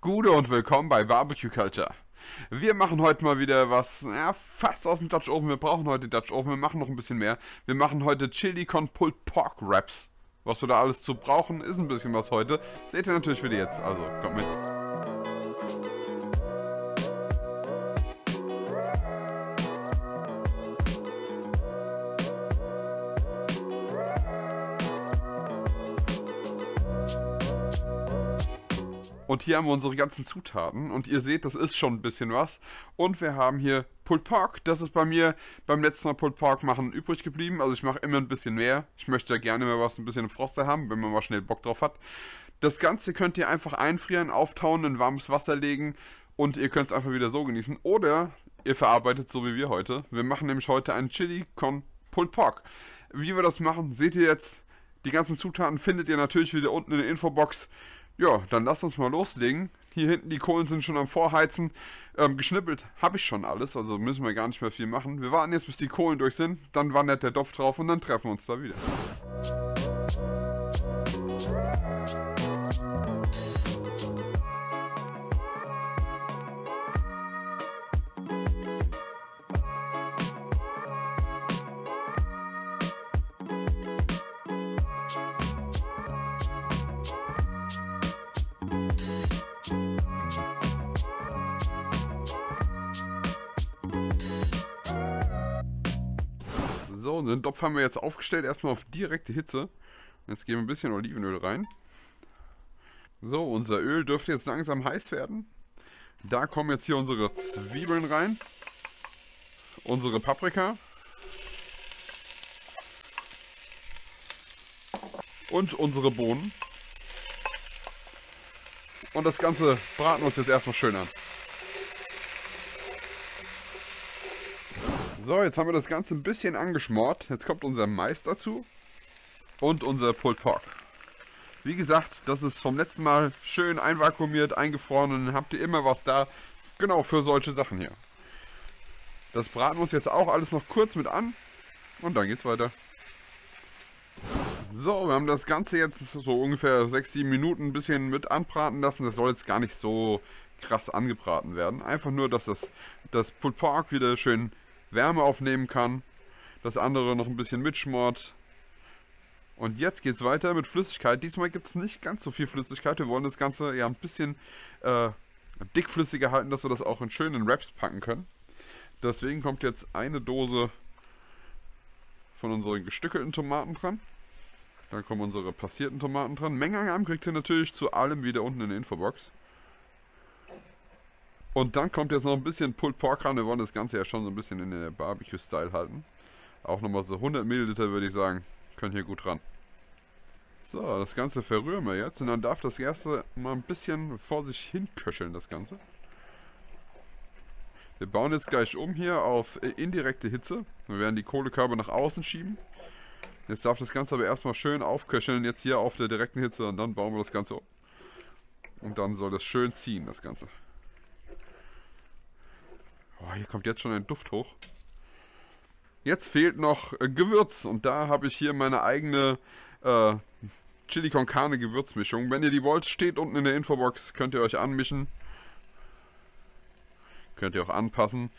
Gute und willkommen bei Barbecue Culture. Wir machen heute mal wieder was, ja, fast aus dem Dutch Oven. Wir brauchen heute Dutch Oven, wir machen noch ein bisschen mehr. Wir machen heute Chili con Pulled Pork Wraps. Was wir da alles zu brauchen, ist ein bisschen was heute. Seht ihr natürlich wieder jetzt, also kommt mit. Und hier haben wir unsere ganzen Zutaten. Und ihr seht, das ist schon ein bisschen was. Und wir haben hier Pulled Pork. Das ist bei mir beim letzten Mal Pulled Pork machen übrig geblieben. Also ich mache immer ein bisschen mehr. Ich möchte ja gerne mal was ein bisschen im Froster haben, wenn man mal schnell Bock drauf hat. Das Ganze könnt ihr einfach einfrieren, auftauen, in warmes Wasser legen. Und ihr könnt es einfach wieder so genießen. Oder ihr verarbeitet so wie wir heute. Wir machen nämlich heute einen Chili con Pulled Pork. Wie wir das machen, seht ihr jetzt. Die ganzen Zutaten findet ihr natürlich wieder unten in der Infobox. Ja, dann lasst uns mal loslegen. Hier hinten die Kohlen sind schon am Vorheizen. Ähm, geschnippelt habe ich schon alles, also müssen wir gar nicht mehr viel machen. Wir warten jetzt, bis die Kohlen durch sind, dann wandert der Dopf drauf und dann treffen wir uns da wieder. So, den Topf haben wir jetzt aufgestellt, erstmal auf direkte Hitze. Jetzt geben wir ein bisschen Olivenöl rein. So, unser Öl dürfte jetzt langsam heiß werden. Da kommen jetzt hier unsere Zwiebeln rein. Unsere Paprika. Und unsere Bohnen. Und das Ganze braten wir uns jetzt erstmal schön an. So, jetzt haben wir das Ganze ein bisschen angeschmort. Jetzt kommt unser Mais dazu. Und unser Pulled Pork. Wie gesagt, das ist vom letzten Mal schön einvakuumiert, eingefroren und dann habt ihr immer was da. Genau, für solche Sachen hier. Das braten wir uns jetzt auch alles noch kurz mit an. Und dann geht's weiter. So, wir haben das Ganze jetzt so ungefähr 6-7 Minuten ein bisschen mit anbraten lassen. Das soll jetzt gar nicht so krass angebraten werden. Einfach nur, dass das, das Pulled Pork wieder schön Wärme aufnehmen kann. Das andere noch ein bisschen mitschmort. Und jetzt geht es weiter mit Flüssigkeit. Diesmal gibt es nicht ganz so viel Flüssigkeit. Wir wollen das Ganze ja ein bisschen äh, dickflüssiger halten, dass wir das auch in schönen Wraps packen können. Deswegen kommt jetzt eine Dose von unseren gestückelten Tomaten dran. Dann kommen unsere passierten Tomaten dran. Mengenangaben kriegt ihr natürlich zu allem wieder unten in der Infobox. Und dann kommt jetzt noch ein bisschen Pulled Pork ran. Wir wollen das Ganze ja schon so ein bisschen in der Barbecue-Style halten. Auch nochmal so 100 Milliliter würde ich sagen, können hier gut ran. So, das Ganze verrühren wir jetzt. Und dann darf das erste mal ein bisschen vor sich hin köcheln, das Ganze. Wir bauen jetzt gleich um hier auf indirekte Hitze. Wir werden die Kohlekörbe nach außen schieben. Jetzt darf das Ganze aber erstmal schön aufköcheln, jetzt hier auf der direkten Hitze und dann bauen wir das Ganze um. Und dann soll das schön ziehen, das Ganze. Oh, hier kommt jetzt schon ein Duft hoch. Jetzt fehlt noch äh, Gewürz und da habe ich hier meine eigene äh, Chili con Carne Gewürzmischung. Wenn ihr die wollt, steht unten in der Infobox, könnt ihr euch anmischen. Könnt ihr auch anpassen,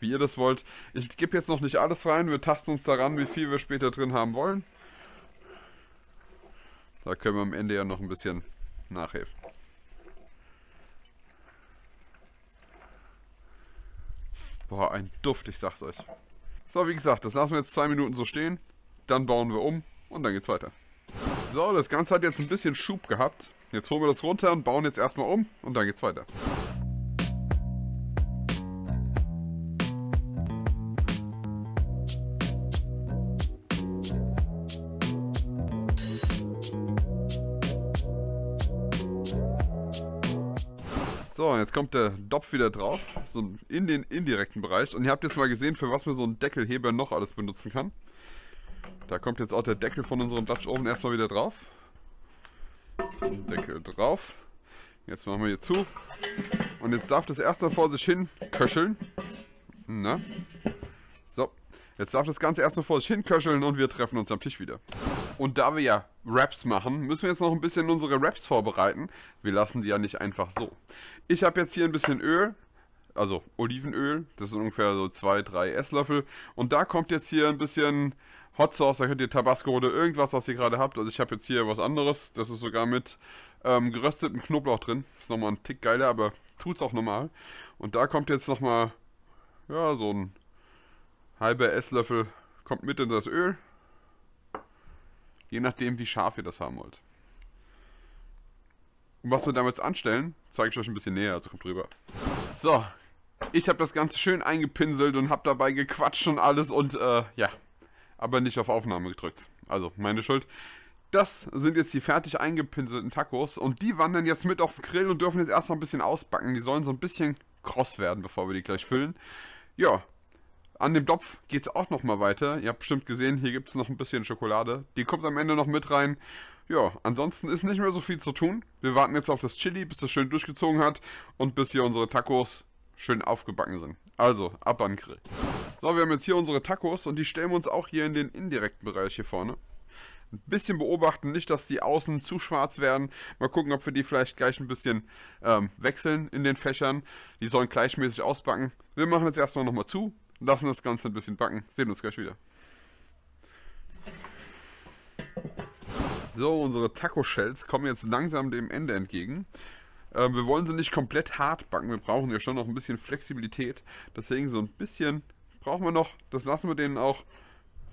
wie ihr das wollt. Ich gebe jetzt noch nicht alles rein, wir tasten uns daran, wie viel wir später drin haben wollen. Da können wir am Ende ja noch ein bisschen nachhelfen. Boah, ein Duft, ich sag's euch. So, wie gesagt, das lassen wir jetzt zwei Minuten so stehen. Dann bauen wir um und dann geht's weiter. So, das Ganze hat jetzt ein bisschen Schub gehabt. Jetzt holen wir das runter und bauen jetzt erstmal um und dann geht's weiter. So, jetzt kommt der Dopf wieder drauf, so in den indirekten Bereich. Und ihr habt jetzt mal gesehen, für was man so einen Deckelheber noch alles benutzen kann. Da kommt jetzt auch der Deckel von unserem Dutch Oven erstmal wieder drauf. Deckel drauf. Jetzt machen wir hier zu. Und jetzt darf das erstmal vor sich hin köcheln. Na? So. Jetzt darf das Ganze erstmal vor sich hin köcheln und wir treffen uns am Tisch wieder. Und da wir ja Wraps machen, müssen wir jetzt noch ein bisschen unsere Wraps vorbereiten. Wir lassen die ja nicht einfach so. Ich habe jetzt hier ein bisschen Öl, also Olivenöl, das sind ungefähr so 2, 3 Esslöffel. Und da kommt jetzt hier ein bisschen Hot Sauce, da könnt ihr Tabasco oder irgendwas, was ihr gerade habt. Also ich habe jetzt hier was anderes, das ist sogar mit ähm, geröstetem Knoblauch drin. Ist nochmal ein Tick geiler, aber tut's auch normal. Und da kommt jetzt nochmal, ja, so ein halber Esslöffel, kommt mit in das Öl. Je nachdem, wie scharf ihr das haben wollt. Und was wir damit anstellen, zeige ich euch ein bisschen näher, also kommt drüber. So, ich habe das Ganze schön eingepinselt und habe dabei gequatscht und alles und äh, ja, aber nicht auf Aufnahme gedrückt. Also, meine Schuld. Das sind jetzt die fertig eingepinselten Tacos und die wandern jetzt mit auf den Grill und dürfen jetzt erstmal ein bisschen ausbacken. Die sollen so ein bisschen kross werden, bevor wir die gleich füllen. Ja, an dem Topf geht es auch nochmal weiter. Ihr habt bestimmt gesehen, hier gibt es noch ein bisschen Schokolade. Die kommt am Ende noch mit rein. Ja, ansonsten ist nicht mehr so viel zu tun. Wir warten jetzt auf das Chili, bis das schön durchgezogen hat und bis hier unsere Tacos schön aufgebacken sind. Also, ab an den Grill. So, wir haben jetzt hier unsere Tacos und die stellen wir uns auch hier in den indirekten Bereich hier vorne. Ein bisschen beobachten, nicht, dass die außen zu schwarz werden. Mal gucken, ob wir die vielleicht gleich ein bisschen ähm, wechseln in den Fächern. Die sollen gleichmäßig ausbacken. Wir machen jetzt erstmal nochmal zu, lassen das Ganze ein bisschen backen. Sehen uns gleich wieder. So, unsere Taco-Shells kommen jetzt langsam dem Ende entgegen. Ähm, wir wollen sie nicht komplett hart backen, wir brauchen ja schon noch ein bisschen Flexibilität. Deswegen so ein bisschen brauchen wir noch. Das lassen wir denen auch.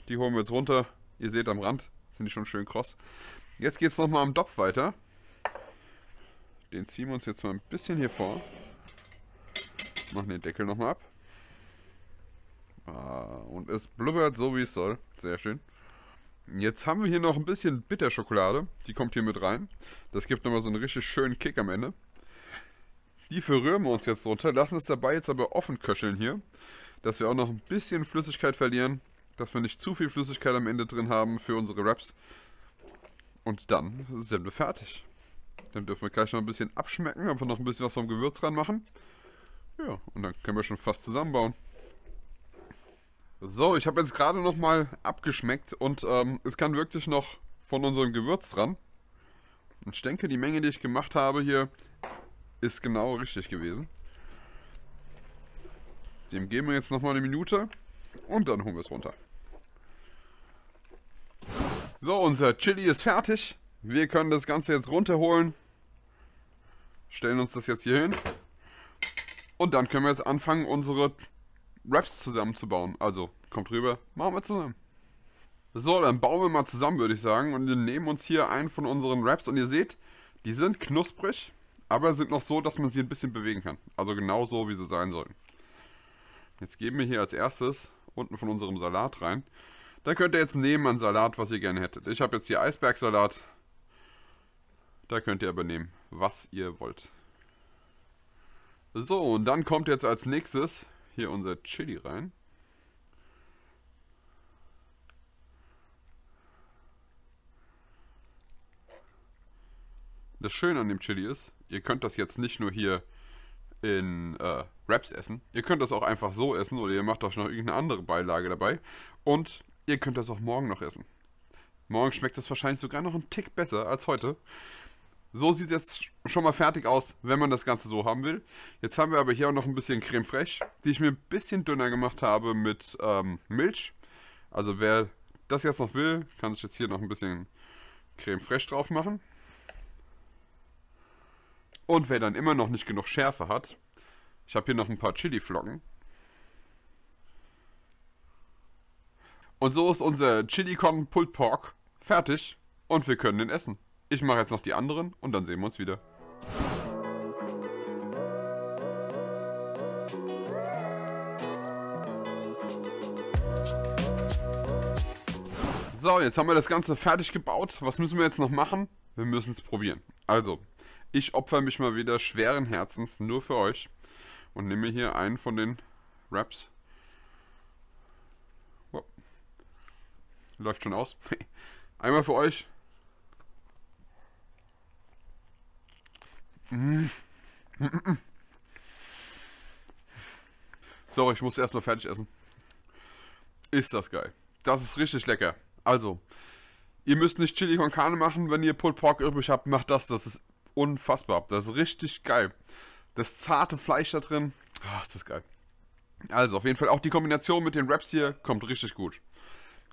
Die holen wir jetzt runter. Ihr seht am Rand, sind die schon schön kross. Jetzt geht es nochmal am Dopf weiter. Den ziehen wir uns jetzt mal ein bisschen hier vor. Machen den Deckel nochmal ab. Ah, und es blubbert so, wie es soll. Sehr schön. Jetzt haben wir hier noch ein bisschen Bitterschokolade. Die kommt hier mit rein. Das gibt nochmal so einen richtig schönen Kick am Ende. Die verrühren wir uns jetzt runter. Lassen es dabei jetzt aber offen köcheln hier. Dass wir auch noch ein bisschen Flüssigkeit verlieren. Dass wir nicht zu viel Flüssigkeit am Ende drin haben für unsere Wraps. Und dann sind wir fertig. Dann dürfen wir gleich noch ein bisschen abschmecken. Einfach noch ein bisschen was vom Gewürz ranmachen. Ja, und dann können wir schon fast zusammenbauen. So, ich habe jetzt gerade nochmal abgeschmeckt und ähm, es kann wirklich noch von unserem Gewürz dran. Und ich denke, die Menge, die ich gemacht habe hier, ist genau richtig gewesen. Dem geben wir jetzt nochmal eine Minute und dann holen wir es runter. So, unser Chili ist fertig. Wir können das Ganze jetzt runterholen. Stellen uns das jetzt hier hin. Und dann können wir jetzt anfangen, unsere Raps zusammenzubauen. Also, kommt rüber, machen wir zusammen. So, dann bauen wir mal zusammen, würde ich sagen. Und wir nehmen uns hier einen von unseren Raps. Und ihr seht, die sind knusprig, aber sind noch so, dass man sie ein bisschen bewegen kann. Also genau so, wie sie sein sollen. Jetzt geben wir hier als erstes unten von unserem Salat rein. Da könnt ihr jetzt nehmen an Salat, was ihr gerne hättet. Ich habe jetzt hier Eisbergsalat. Da könnt ihr aber nehmen, was ihr wollt. So, und dann kommt jetzt als nächstes hier unser Chili rein. Das Schöne an dem Chili ist, ihr könnt das jetzt nicht nur hier in äh, Wraps essen. Ihr könnt das auch einfach so essen oder ihr macht euch noch irgendeine andere Beilage dabei. Und ihr könnt das auch morgen noch essen. Morgen schmeckt das wahrscheinlich sogar noch einen Tick besser als heute. So sieht es schon mal fertig aus, wenn man das Ganze so haben will. Jetzt haben wir aber hier auch noch ein bisschen Creme Fraiche, die ich mir ein bisschen dünner gemacht habe mit ähm, Milch. Also wer das jetzt noch will, kann sich jetzt hier noch ein bisschen Creme Fraiche drauf machen. Und wer dann immer noch nicht genug Schärfe hat, ich habe hier noch ein paar Chili-Flocken. Und so ist unser Chili Con Pulled Pork fertig und wir können den essen. Ich mache jetzt noch die anderen und dann sehen wir uns wieder. So, jetzt haben wir das Ganze fertig gebaut. Was müssen wir jetzt noch machen? Wir müssen es probieren. Also, ich opfer mich mal wieder schweren Herzens nur für euch und nehme hier einen von den Wraps. Wow. Läuft schon aus. Einmal für euch So, ich muss erstmal fertig essen. Ist das geil. Das ist richtig lecker. Also, Ihr müsst nicht Chili con Carne machen, wenn ihr Pulled Pork übrig habt, macht das. Das ist unfassbar. Das ist richtig geil. Das zarte Fleisch da drin. Ah, ist das geil. Also, auf jeden Fall auch die Kombination mit den Wraps hier kommt richtig gut.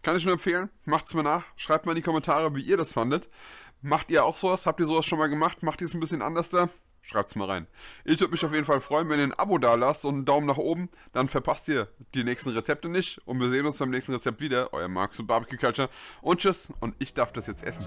Kann ich nur empfehlen. Macht's mir nach. Schreibt mal in die Kommentare, wie ihr das fandet. Macht ihr auch sowas? Habt ihr sowas schon mal gemacht? Macht ihr es ein bisschen anders da? Schreibt's mal rein. Ich würde mich auf jeden Fall freuen, wenn ihr ein Abo da lasst und einen Daumen nach oben. Dann verpasst ihr die nächsten Rezepte nicht. Und wir sehen uns beim nächsten Rezept wieder. Euer Markus und Barbecue Culture. Und tschüss. Und ich darf das jetzt essen.